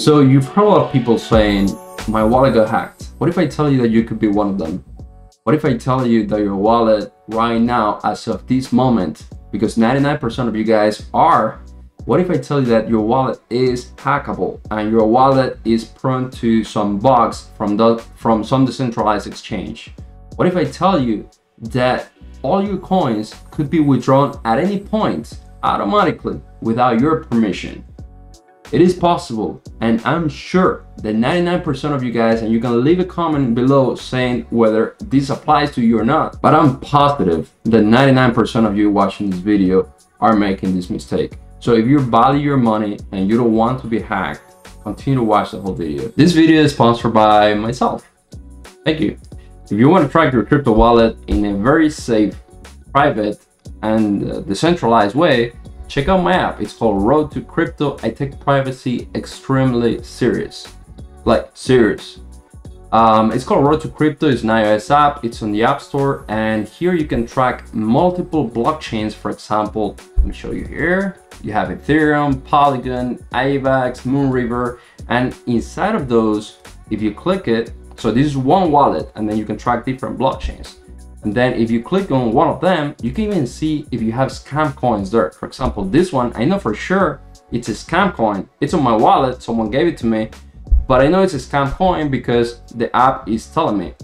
So you've heard a lot of people saying, my wallet got hacked. What if I tell you that you could be one of them? What if I tell you that your wallet right now, as of this moment, because 99% of you guys are, what if I tell you that your wallet is hackable and your wallet is prone to some bugs from, the, from some decentralized exchange? What if I tell you that all your coins could be withdrawn at any point automatically without your permission? It is possible, and I'm sure that 99% of you guys, and you can leave a comment below saying whether this applies to you or not, but I'm positive that 99% of you watching this video are making this mistake. So if you value your money and you don't want to be hacked, continue to watch the whole video. This video is sponsored by myself. Thank you. If you want to track your crypto wallet in a very safe, private, and uh, decentralized way, Check out my app. It's called Road to Crypto. I take privacy extremely serious. Like serious. Um, it's called Road to Crypto. It's an iOS app. It's on the App Store. And here you can track multiple blockchains. For example, let me show you here. You have Ethereum, Polygon, AVAX, Moonriver. And inside of those, if you click it, so this is one wallet and then you can track different blockchains. And then if you click on one of them, you can even see if you have scam coins there. For example, this one, I know for sure it's a scam coin. It's on my wallet, someone gave it to me, but I know it's a scam coin because the app is telling me.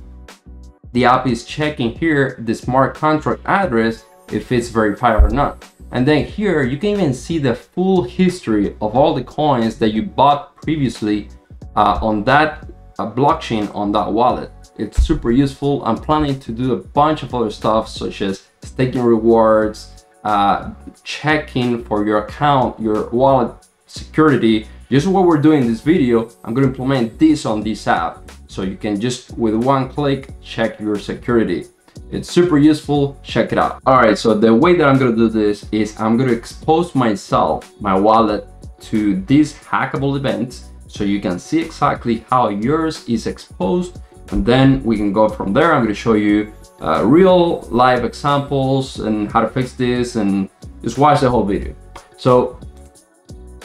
The app is checking here the smart contract address if it's verified or not. And then here you can even see the full history of all the coins that you bought previously uh, on that uh, blockchain on that wallet. It's super useful. I'm planning to do a bunch of other stuff such as staking rewards, uh, checking for your account, your wallet security. Just what we're doing in this video, I'm gonna implement this on this app. So you can just, with one click, check your security. It's super useful, check it out. All right, so the way that I'm gonna do this is I'm gonna expose myself, my wallet, to this hackable event so you can see exactly how yours is exposed and then we can go from there. I'm going to show you uh, real live examples and how to fix this and just watch the whole video. So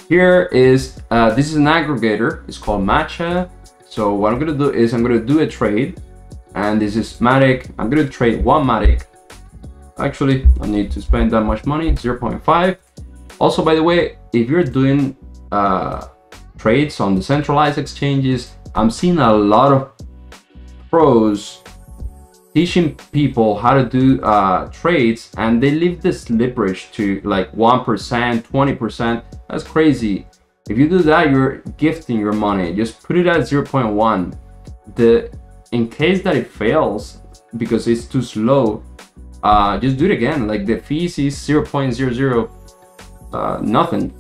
here is, uh, this is an aggregator. It's called Matcha. So what I'm going to do is I'm going to do a trade and this is Matic. I'm going to trade one Matic. Actually, I need to spend that much money, 0.5. Also, by the way, if you're doing uh, trades on the centralized exchanges, I'm seeing a lot of pros teaching people how to do uh, trades and they leave the slippage to like 1%, 20%. That's crazy. If you do that, you're gifting your money. Just put it at 0.1. The In case that it fails because it's too slow, uh, just do it again. Like the fees is 0.00, uh, nothing.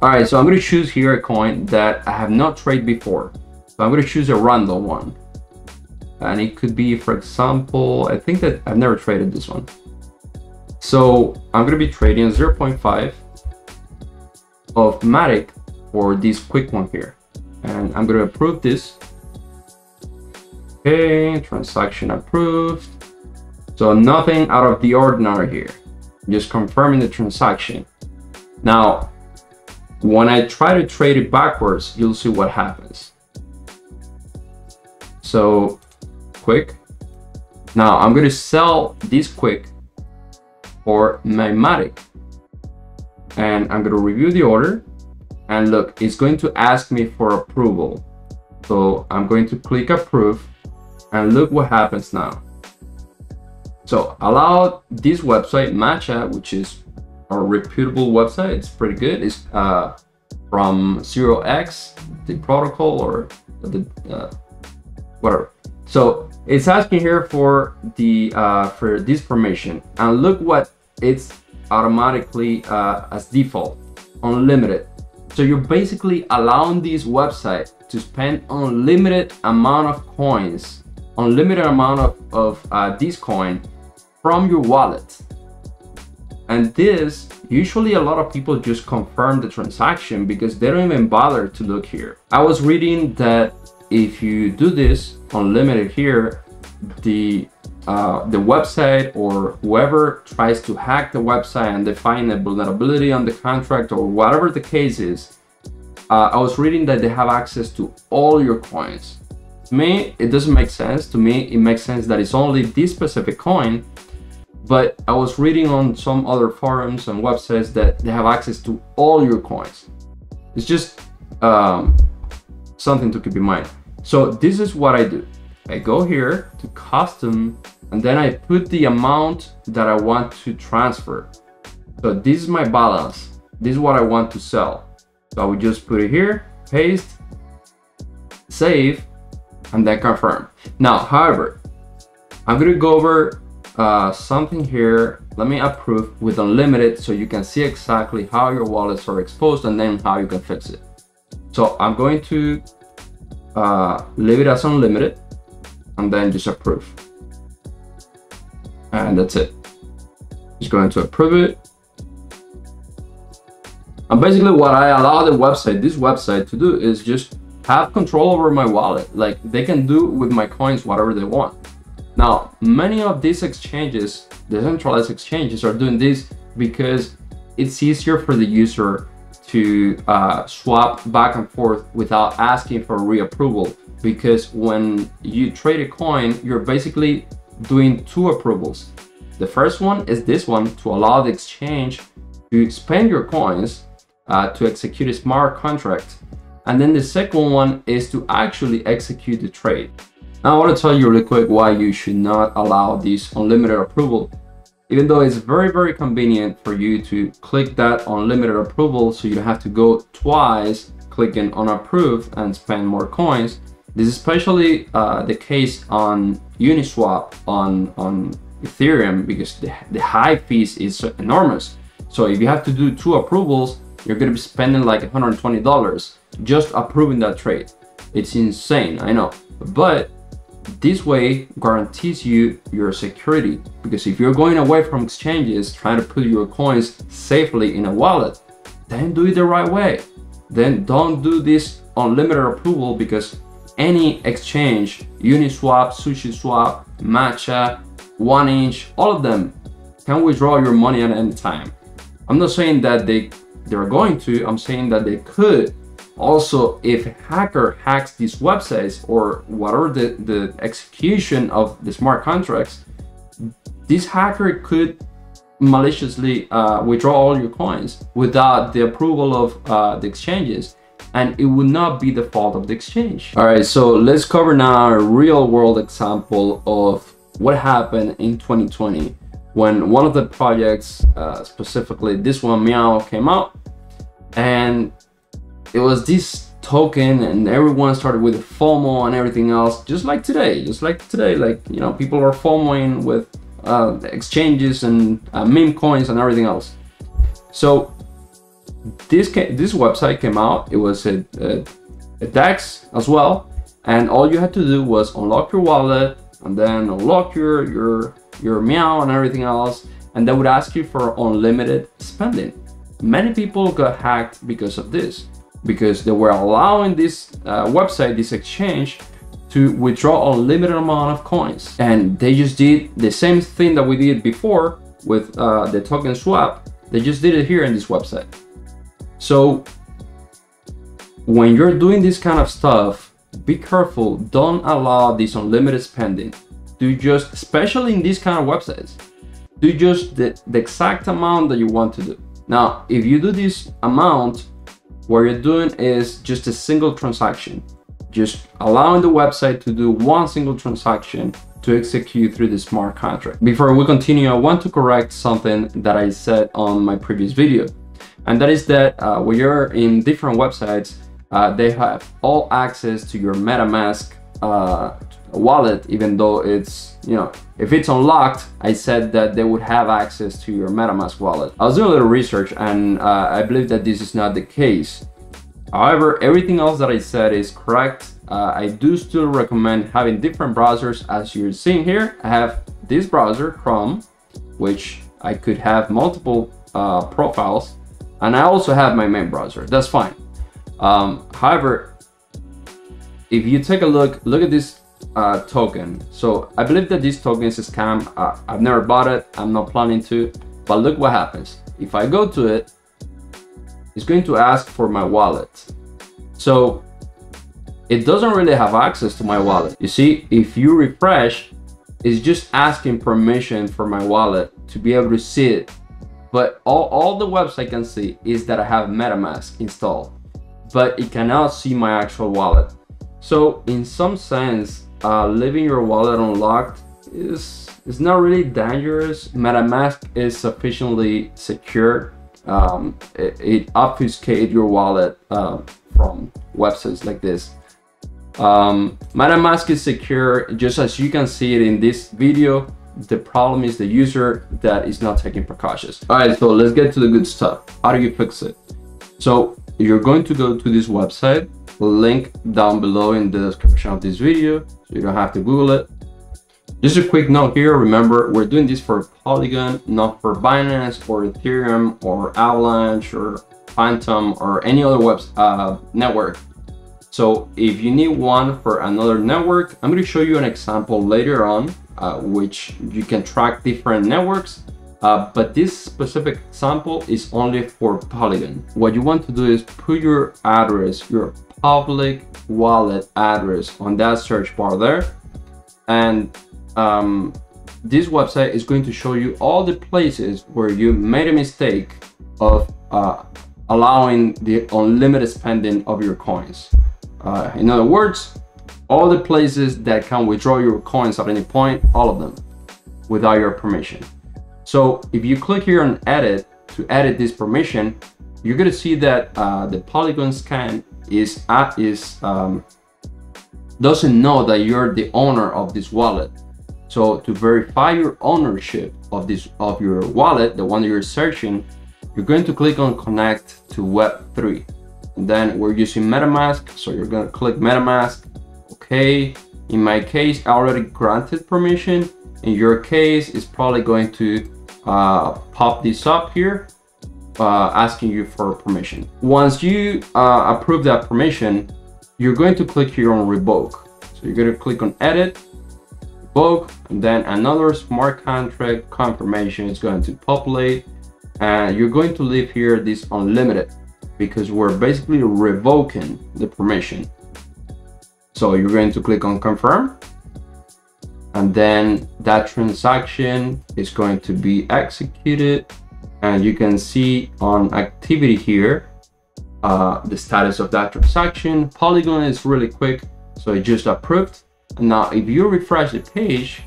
All right, so I'm gonna choose here a coin that I have not traded before. So I'm gonna choose a random one and it could be, for example, I think that I've never traded this one. So I'm going to be trading 0.5 of Matic for this quick one here. And I'm going to approve this. Okay, transaction approved. So nothing out of the ordinary here. Just confirming the transaction. Now, when I try to trade it backwards, you'll see what happens. So quick. Now I'm going to sell this quick for my Matic. And I'm going to review the order. And look, it's going to ask me for approval. So I'm going to click approve and look what happens now. So allow this website Matcha, which is a reputable website. It's pretty good. It's uh, from 0x, the protocol or the uh, whatever. So it's asking here for the uh, for this permission and look what it's automatically uh, as default unlimited. So you're basically allowing this website to spend unlimited amount of coins unlimited amount of, of uh, this coin from your wallet. And this usually a lot of people just confirm the transaction because they don't even bother to look here. I was reading that if you do this unlimited here, the uh, the website or whoever tries to hack the website and define a vulnerability on the contract or whatever the case is, uh, I was reading that they have access to all your coins. To me, it doesn't make sense. To me, it makes sense that it's only this specific coin. But I was reading on some other forums and websites that they have access to all your coins. It's just um, something to keep in mind. So this is what I do. I go here to custom and then I put the amount that I want to transfer. So this is my balance. This is what I want to sell. So I would just put it here, paste, save, and then confirm. Now, however, I'm gonna go over uh, something here. Let me approve with unlimited so you can see exactly how your wallets are exposed and then how you can fix it. So I'm going to uh, leave it as unlimited and then just approve. And that's it. Just going to approve it. And basically what I allow the website, this website to do is just have control over my wallet. Like they can do with my coins whatever they want. Now, many of these exchanges, decentralized exchanges are doing this because it's easier for the user to uh, swap back and forth without asking for reapproval. Because when you trade a coin, you're basically doing two approvals. The first one is this one to allow the exchange to spend your coins uh, to execute a smart contract. And then the second one is to actually execute the trade. Now I want to tell you really quick why you should not allow this unlimited approval. Even though it's very, very convenient for you to click that unlimited approval so you don't have to go twice clicking on approve and spend more coins. This is especially uh, the case on Uniswap on, on Ethereum because the, the high fees is enormous. So if you have to do two approvals, you're gonna be spending like $120 just approving that trade. It's insane, I know. But this way guarantees you your security because if you're going away from exchanges trying to put your coins safely in a wallet, then do it the right way. Then don't do this unlimited approval because any exchange, Uniswap, SushiSwap, Matcha, 1inch, all of them can withdraw your money at any time. I'm not saying that they they're going to, I'm saying that they could. Also, if hacker hacks these websites or whatever the, the execution of the smart contracts, this hacker could maliciously uh, withdraw all your coins without the approval of uh, the exchanges and it would not be the fault of the exchange. All right, so let's cover now a real world example of what happened in 2020 when one of the projects, uh, specifically this one, Meow, came out, and it was this token, and everyone started with FOMO and everything else, just like today, just like today, like you know, people are FOMOing with uh, exchanges and uh, meme coins and everything else. So this this website came out. It was a, a, a DEX as well, and all you had to do was unlock your wallet and then unlock your your your meow and everything else, and they would ask you for unlimited spending. Many people got hacked because of this, because they were allowing this uh, website, this exchange, to withdraw unlimited amount of coins. And they just did the same thing that we did before with uh, the token swap. They just did it here in this website. So when you're doing this kind of stuff, be careful. Don't allow this unlimited spending do just, especially in these kind of websites, do just the, the exact amount that you want to do. Now, if you do this amount, what you're doing is just a single transaction, just allowing the website to do one single transaction to execute through the smart contract. Before we continue, I want to correct something that I said on my previous video. And that is that uh, when you're in different websites, uh, they have all access to your MetaMask uh, wallet, even though it's, you know, if it's unlocked, I said that they would have access to your MetaMask wallet. I was doing a little research and uh, I believe that this is not the case. However, everything else that I said is correct. Uh, I do still recommend having different browsers as you're seeing here. I have this browser, Chrome, which I could have multiple uh, profiles. And I also have my main browser, that's fine. Um, however, if you take a look, look at this uh, token. So I believe that this token is a scam. Uh, I've never bought it. I'm not planning to. But look what happens. If I go to it, it's going to ask for my wallet. So it doesn't really have access to my wallet. You see, if you refresh, it's just asking permission for my wallet to be able to see it. But all, all the website can see is that I have MetaMask installed, but it cannot see my actual wallet. So in some sense, uh, leaving your wallet unlocked is, is not really dangerous. MetaMask is sufficiently secure. Um, it, it obfuscates your wallet uh, from websites like this. Um, MetaMask is secure, just as you can see it in this video. The problem is the user that is not taking precautions. All right, so let's get to the good stuff. How do you fix it? So you're going to go to this website, link down below in the description of this video, so you don't have to Google it. Just a quick note here, remember, we're doing this for Polygon, not for Binance or Ethereum or Avalanche or Fantom or any other web uh, network. So if you need one for another network, I'm going to show you an example later on, uh, which you can track different networks. Uh, but this specific sample is only for Polygon. What you want to do is put your address, your public wallet address on that search bar there. And um, this website is going to show you all the places where you made a mistake of uh, allowing the unlimited spending of your coins. Uh, in other words, all the places that can withdraw your coins at any point, all of them, without your permission. So if you click here on edit to edit this permission, you're gonna see that uh, the Polygon scan is at is um, doesn't know that you're the owner of this wallet. So to verify your ownership of this of your wallet, the one you're searching, you're going to click on connect to Web3. And then we're using MetaMask, so you're gonna click MetaMask. Okay, in my case, I already granted permission. In your case, it's probably going to uh, pop this up here, uh, asking you for permission. Once you uh, approve that permission, you're going to click here on revoke. So you're going to click on edit, revoke, and then another smart contract confirmation is going to populate. And you're going to leave here this unlimited because we're basically revoking the permission. So you're going to click on confirm and then that transaction is going to be executed and you can see on activity here uh, the status of that transaction. Polygon is really quick, so it just approved. Now, if you refresh the page,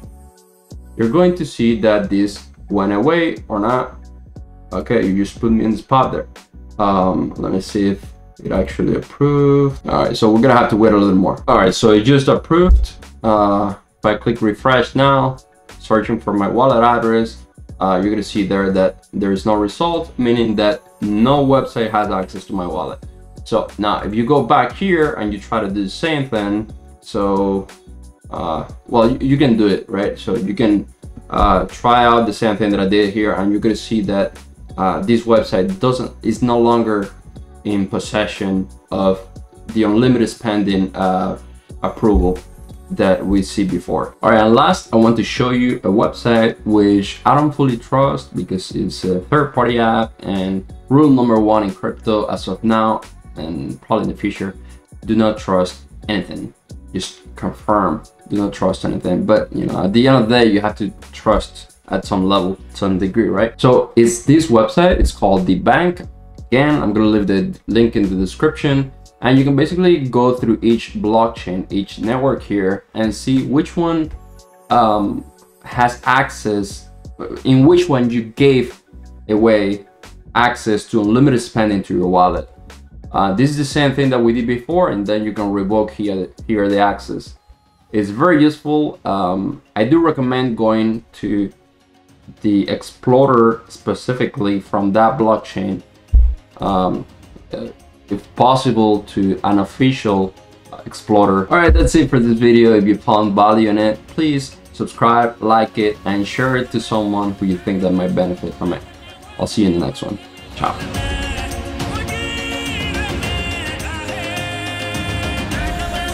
you're going to see that this went away or not. Okay, you just put me in the spot there. Um, let me see if it actually approved. All right, so we're gonna have to wait a little more. All right, so it just approved. Uh, if I click refresh now, searching for my wallet address, uh, you're gonna see there that there is no result, meaning that no website has access to my wallet. So now if you go back here and you try to do the same thing, so, uh, well, you, you, can do it, right? So you can uh, try out the same thing that I did here and you're gonna see that uh, this website doesn't is no longer in possession of the unlimited spending uh, approval that we see before. All right, and last, I want to show you a website which I don't fully trust because it's a third-party app and rule number one in crypto as of now and probably in the future, do not trust anything. Just confirm, do not trust anything. But you know, at the end of the day, you have to trust at some level, some degree, right? So it's this website, it's called DeBank. Again, I'm gonna leave the link in the description and you can basically go through each blockchain, each network here and see which one um, has access, in which one you gave away access to unlimited spending to your wallet. Uh, this is the same thing that we did before and then you can revoke here, here the access. It's very useful. Um, I do recommend going to the explorer specifically from that blockchain um, if possible to an official explorer. All right that's it for this video. If you found value in it please subscribe like it and share it to someone who you think that might benefit from it. I'll see you in the next one. Ciao